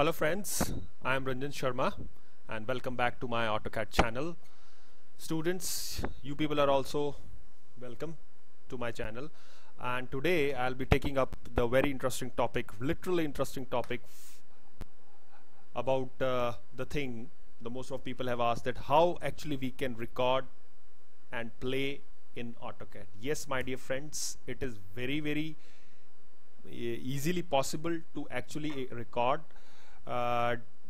Hello friends, I am Ranjan Sharma and welcome back to my AutoCAD channel. Students, you people are also welcome to my channel and today I'll be taking up the very interesting topic, literally interesting topic about uh, the thing the most of people have asked that how actually we can record and play in AutoCAD. Yes my dear friends, it is very very easily possible to actually uh, record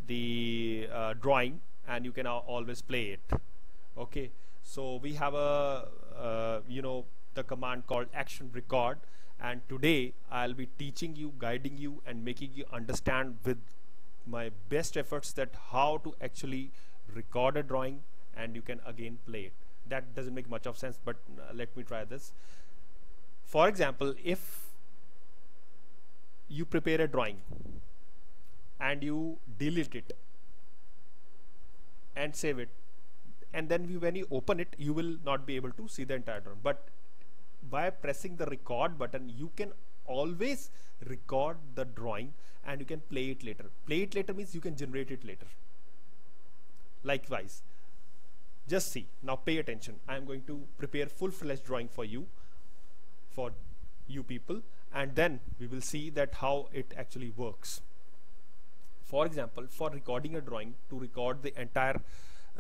the uh, drawing and you can always play it. Okay? So we have a uh, you know the command called action record. And today I'll be teaching you guiding you and making you understand with my best efforts that how to actually record a drawing and you can again play it. That doesn't make much of sense but uh, let me try this. For example if you prepare a drawing and you delete it and save it. And then you, when you open it you will not be able to see the entire drawing. But by pressing the record button you can always record the drawing and you can play it later. Play it later means you can generate it later. Likewise just see. Now pay attention. I am going to prepare full-fledged drawing for you for you people. And then we will see that how it actually works for example for recording a drawing to record the entire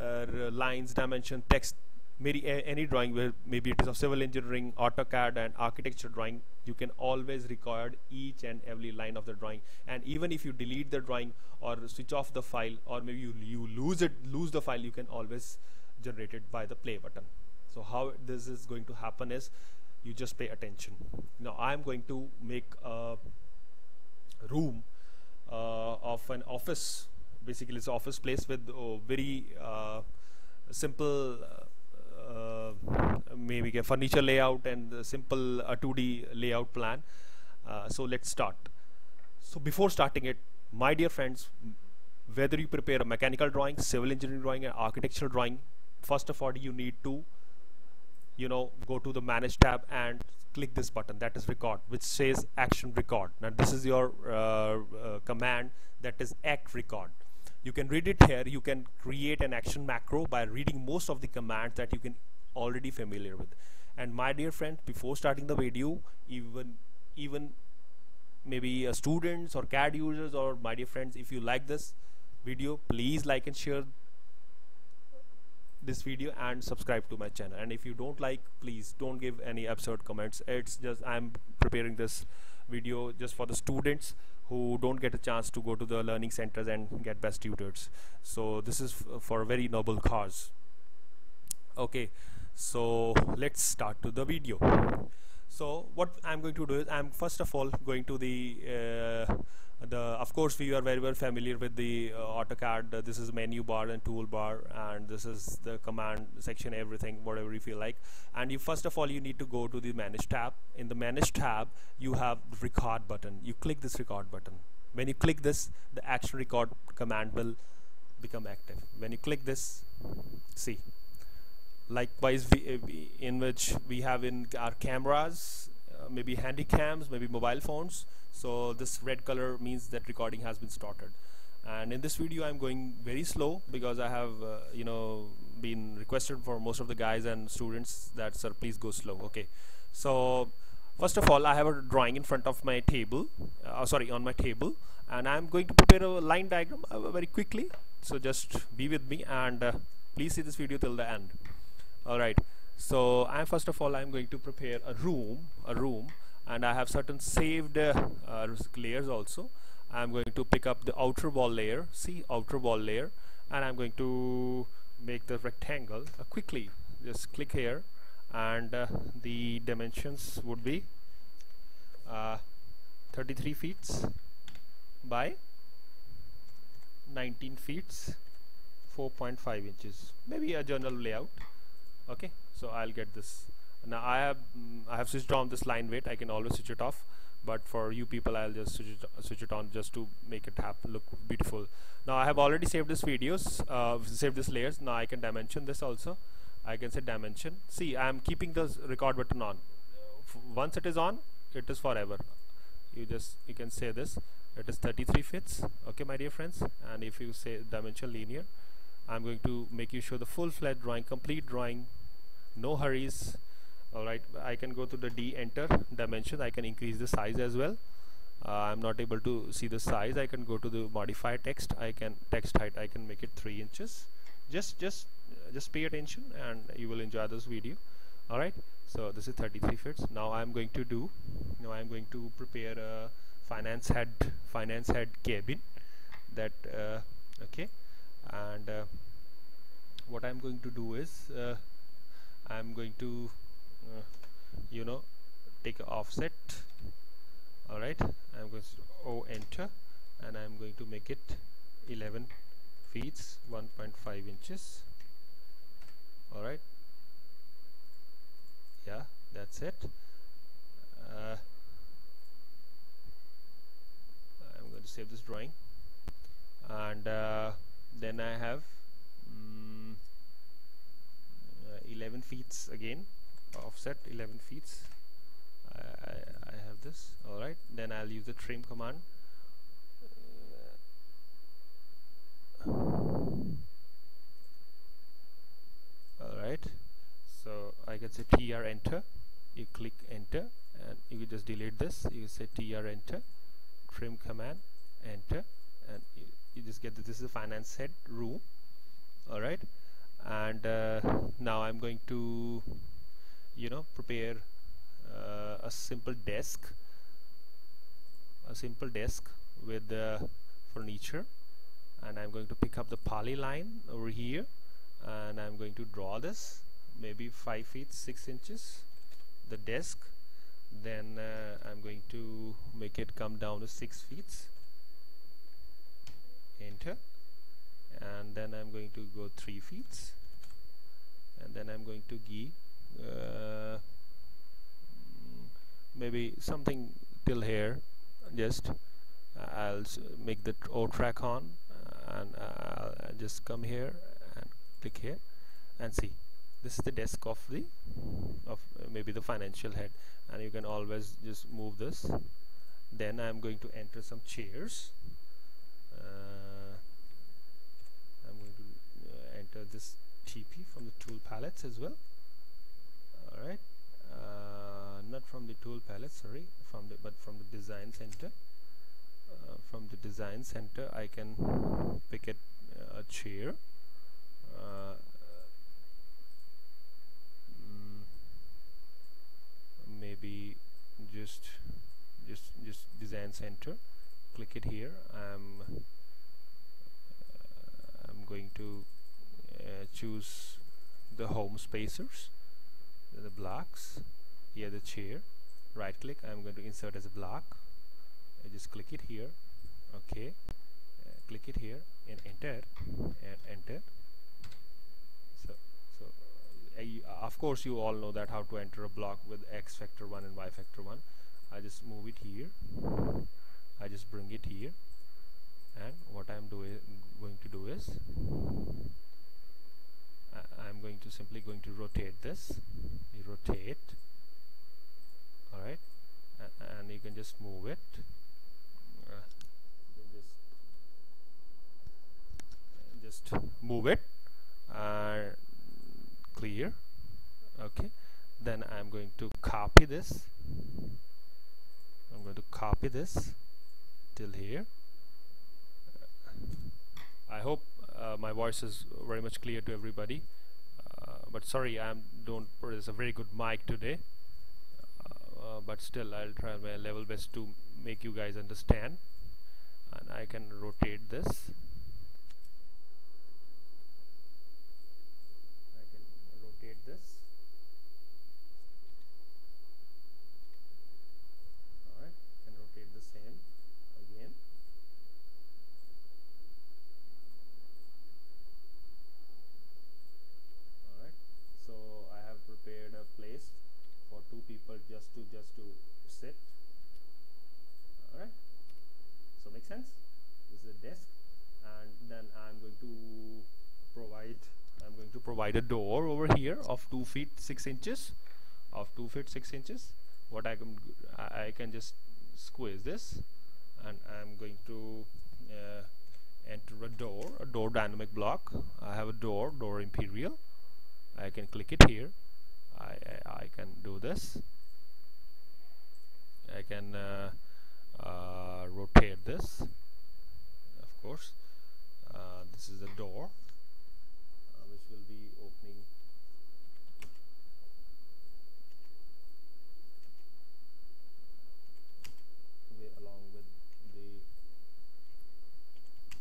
uh, lines dimension text maybe any drawing where maybe it is of civil engineering AutoCAD and architecture drawing you can always record each and every line of the drawing. And even if you delete the drawing or switch off the file or maybe you, you lose it lose the file you can always generate it by the play button. So how this is going to happen is you just pay attention. Now I'm going to make a room of an office basically it's office place with uh, very uh, simple uh, maybe a furniture layout and simple 2D layout plan. Uh, so let's start. So before starting it my dear friends whether you prepare a mechanical drawing civil engineering drawing and architectural drawing first of all you need to you know go to the manage tab and click this button that is record which says action record. Now this is your uh, uh, command that is act record. You can read it here. You can create an action macro by reading most of the commands that you can already familiar with. And my dear friend before starting the video even even maybe uh, students or CAD users or my dear friends if you like this video please like and share this video and subscribe to my channel. And if you don't like please don't give any absurd comments. It's just I'm preparing this video just for the students who don't get a chance to go to the learning centers and get best tutors. So this is for a very noble cause. Okay so let's start to the video. So what I'm going to do is I'm first of all going to the uh, the of course we are very well familiar with the uh, AutoCAD. Uh, this is menu bar and toolbar and this is the command section everything whatever you feel like. And you first of all you need to go to the manage tab. In the manage tab you have record button. You click this record button. When you click this the action record command will become active. When you click this see. Likewise we, uh, in which we have in our cameras uh, maybe handy cams maybe mobile phones. So this red color means that recording has been started. And in this video I'm going very slow because I have uh, you know been requested for most of the guys and students that sir please go slow. Okay. So first of all I have a drawing in front of my table uh, sorry on my table and I'm going to prepare a line diagram uh, very quickly. So just be with me and uh, please see this video till the end. Alright so I'm first of all I'm going to prepare a room a room and I have certain saved uh, uh, layers also. I'm going to pick up the outer wall layer see outer wall layer and I'm going to make the rectangle uh, quickly. Just click here and uh, the dimensions would be uh, 33 feet by 19 feet 4.5 inches. Maybe a general layout okay so I'll get this. Now I have mm, I have switched on this line weight. I can always switch it off. But for you people I'll just switch it, switch it on just to make it happen look beautiful. Now I have already saved this videos uh, saved this layers. Now I can dimension this also. I can say dimension. See I am keeping the record button on. F once it is on it is forever. You just you can say this. It is 33 fits. Okay my dear friends? And if you say dimension linear I'm going to make you show the full-fledged drawing complete drawing no hurries. Alright I can go to the D enter dimension. I can increase the size as well. Uh, I'm not able to see the size. I can go to the modify text. I can text height I can make it 3 inches. Just just uh, just pay attention and you will enjoy this video. Alright so this is 33 fits. Now I'm going to do now I'm going to prepare a finance head finance head cabin that uh, okay. And uh, what I'm going to do is uh, I'm going to uh, you know take offset. Alright I'm going to O enter and I'm going to make it 11 feet 1.5 inches. Alright. Yeah that's it. Uh, I'm going to save this drawing. And uh, then I have mm, uh, 11 feet again. Offset 11 feet I, I, have this. Alright then I'll use the trim command. Alright so I can say tr enter. You click enter and you just delete this. You say tr enter trim command enter and you, you just get that this is a finance head room. Alright and uh, now I'm going to you know prepare uh, a simple desk a simple desk with the furniture. And I'm going to pick up the poly line over here. And I'm going to draw this maybe 5 feet 6 inches the desk. Then uh, I'm going to make it come down to 6 feet. Enter and then I'm going to go 3 feet. And then I'm going to give uh, maybe something till here just uh, I'll make the O track on uh, and I'll just come here and click here and see. This is the desk of the of uh, maybe the financial head. And you can always just move this. Then I'm going to enter some chairs uh, I'm going to uh, enter this TP from the tool palettes as well. Alright. Uh, not from the tool palette sorry. From the but from the design center. Uh, from the design center I can pick it, uh, a chair. Uh, mm, maybe just just just design center. Click it here. I'm uh, I'm going to uh, choose the home spacers the blocks. Here the chair. Right click I'm going to insert as a block. I just click it here. Okay. Uh, click it here and enter and enter. So so uh, of course you all know that how to enter a block with x factor 1 and y factor 1 I just move it here. I just bring it here. And what I'm doing going to do is I'm going to simply going to rotate this. You rotate. Alright. And you can just move it. Uh, just, move it. And clear. Okay. Then I'm going to copy this. I'm going to copy this till here. I hope uh, my voice is very much clear to everybody. Uh, but sorry I don't there's a very good mic today. Uh, but still I'll try my level best to make you guys understand. And I can rotate this I can rotate this alright can rotate the same again alright so I have prepared a place for two people just to just to sit alright so make sense this is a desk and then I'm going to I'm going to provide a door over here of 2 feet 6 inches of 2 feet 6 inches. What I can I, I can just squeeze this and I'm going to uh, enter a door a door dynamic block. I have a door door imperial. I can click it here. I, I, I can do this. I can uh, uh, rotate this of course uh, this is the door uh, which will be opening along with the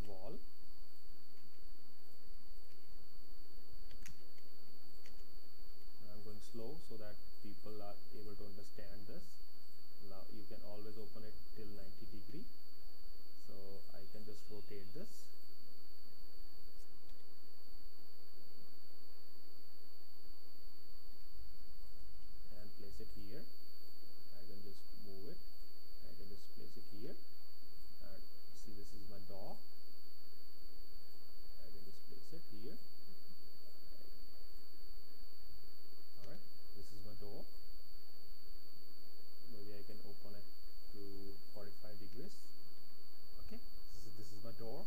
wall I'm going slow so that people are able to understand this now you can always open it till 90 degree so I can just rotate this and place it here I can just move it I can just place it here and see this is my door I can just place it here alright this is my door maybe I can open it to 45 degrees okay this is, this is my door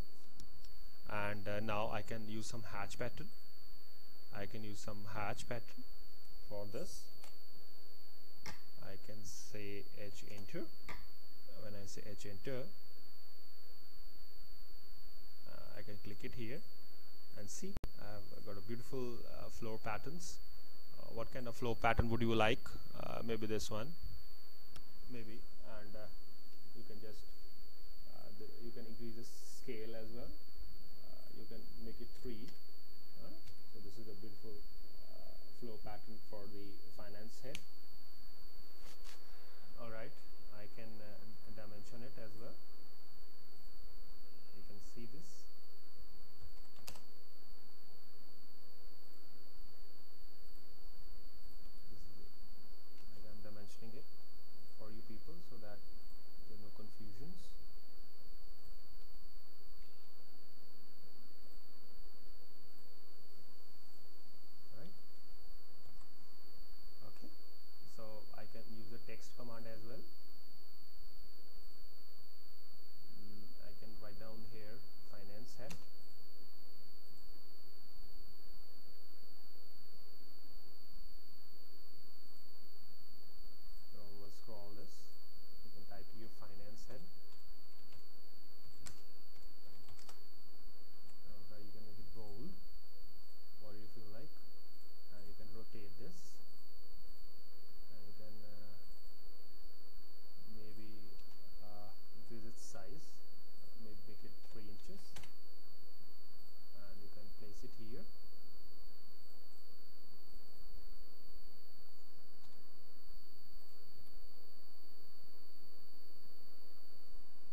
and uh, now I can use some hatch pattern. I can use some hatch pattern for this. I can say h enter. When I say h enter uh, I can click it here and see. I've got a beautiful uh, floor patterns. Uh, what kind of floor pattern would you like? Uh, maybe this one. Maybe. And uh, you can just uh, you can increase the scale as well can make it 3 uh, so this is a beautiful uh, flow pattern for the finance head. Alright I can uh, dimension it as well you can see this this is it. I am dimensioning it for you people so that there are no confusions right okay so I can use the text command as well Mm, I can write down here finance head so we'll scroll this you can type your finance head okay you can make it bold what you feel like and you can rotate this and you can uh, maybe uh, increase its size maybe make it 3 inches and you can place it here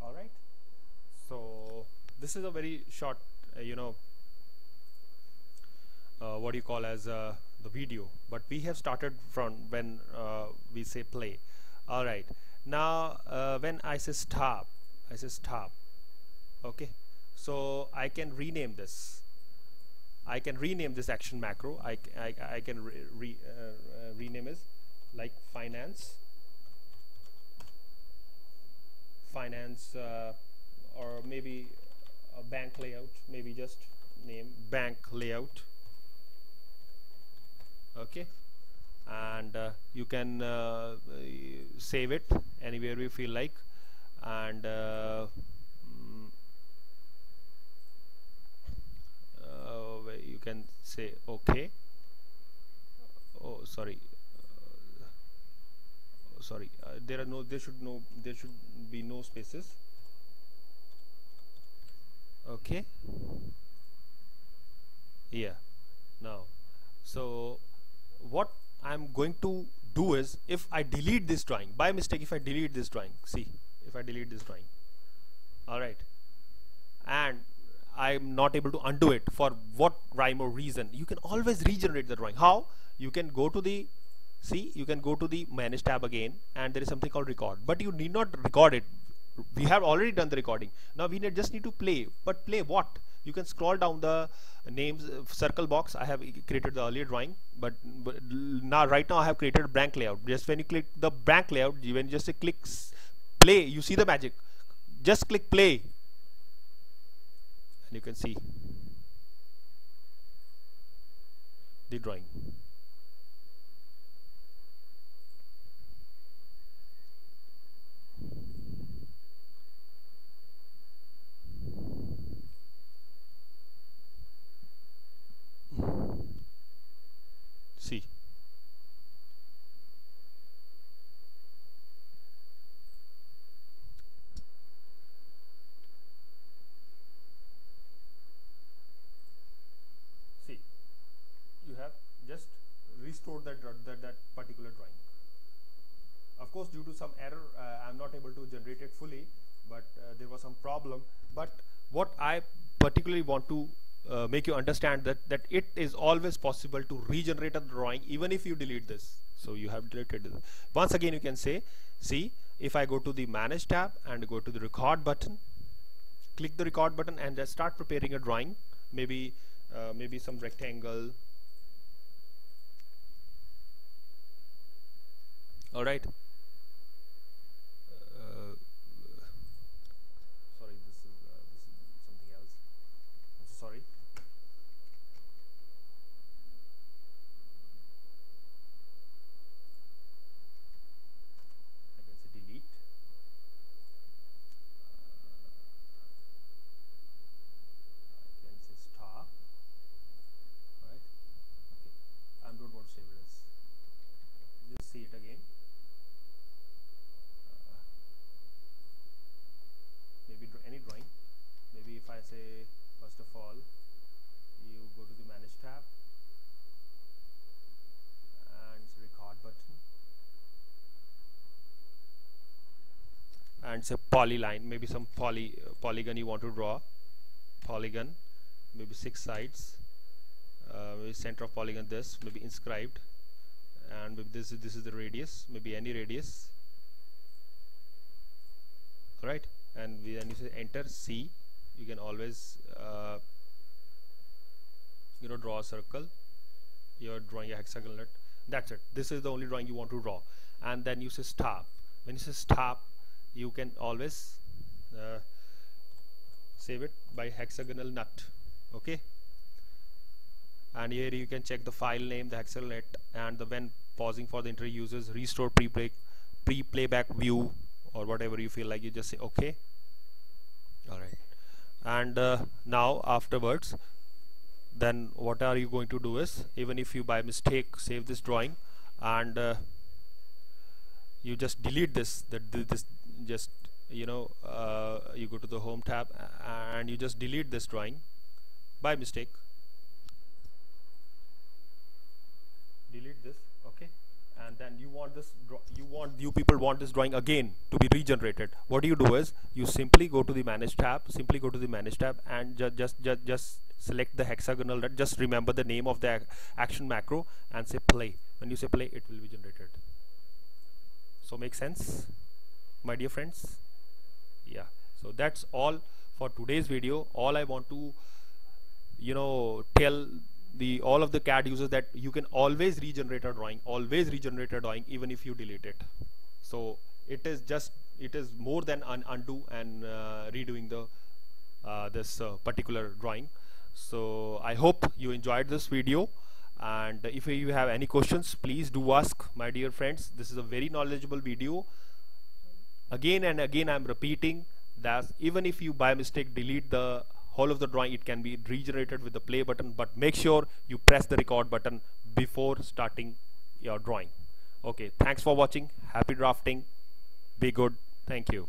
all right so this is a very short uh, you know uh, what you call as uh, the video. But we have started from when uh, we say play. All right. Now uh, when I say stop I say stop. Okay? So I can rename this. I can rename this action macro. I can re, re, uh, rename it like finance. Finance or maybe a bank layout maybe just name bank layout. Okay. And uh, you can uh, save it anywhere you feel like. And uh, mm, uh, you can say okay. Oh sorry. Uh, sorry. Uh, there are no there should no there should be no spaces okay? Yeah. Now so what I'm going to do is if I delete this drawing by mistake if I delete this drawing see if I delete this drawing. Alright. And I'm not able to undo it for what rhyme or reason. You can always regenerate the drawing. How? You can go to the see you can go to the manage tab again and there is something called record. But you need not record it we have already done the recording. Now we need, just need to play. But play what? You can scroll down the names uh, circle box. I have created the earlier drawing but, but now right now I have created a blank layout. Just when you click the blank layout you when you just click play you see the magic. Just click play. And you can see the drawing see see you have just restored that dra- that, that particular drawing of course due to some error uh, i'm not able to generate it fully but uh, there was some problem. But what i particularly want to uh, make you understand that that it is always possible to regenerate a drawing even if you delete this. So you have deleted it once again you can say see if i go to the manage tab and go to the record button click the record button and start preparing a drawing maybe uh, maybe some rectangle. All right uh, sorry this is uh, this is something else I'm so sorry I can say delete I can say stop right okay I don't want to save it as just see it again uh, maybe dra- any drawing maybe if I say first of all you go to the manage tab and say record button and say polyline maybe some poly uh, polygon you want to draw. Polygon maybe six sides. Uh, maybe center of polygon this maybe inscribed. And maybe this is this is the radius maybe any radius. Right and we, then you say enter C you can always uh, you know draw a circle. You're drawing a hexagonal that's it. This is the only drawing you want to draw. And then you say stop when you say stop you can always uh, save it by hexagonal nut okay? And here you can check the file name the hexagonal net and the when pausing for the internet users restore pre-play pre-playback view or whatever you feel like you just say okay. All right and uh, now afterwards then what are you going to do is even if you by mistake save this drawing and uh, you just delete this that this just you know uh, you go to the home tab and you just delete this drawing by mistake. Delete this okay? And then you want this you want you people want this drawing again to be regenerated. What do you do is you simply go to the manage tab simply go to the manage tab and ju just just just select the hexagonal just remember the name of the ac- action macro and say play. When you say play it will be generated. So make sense my dear friends. Yeah. So that's all for today's video. All i want to you know tell the all of the CAD users that you can always regenerate a drawing always regenerate a drawing even if you delete it. So it is just it is more than un undo and uh, redoing the uh, this uh, particular drawing. So I hope you enjoyed this video. And if you have any questions please do ask my dear friends. This is a very knowledgeable video again and again I'm repeating that even if you by mistake delete the whole of the drawing it can be regenerated with the play button. But make sure you press the record button before starting your drawing. Okay thanks for watching. Happy drafting. Be good. Thank you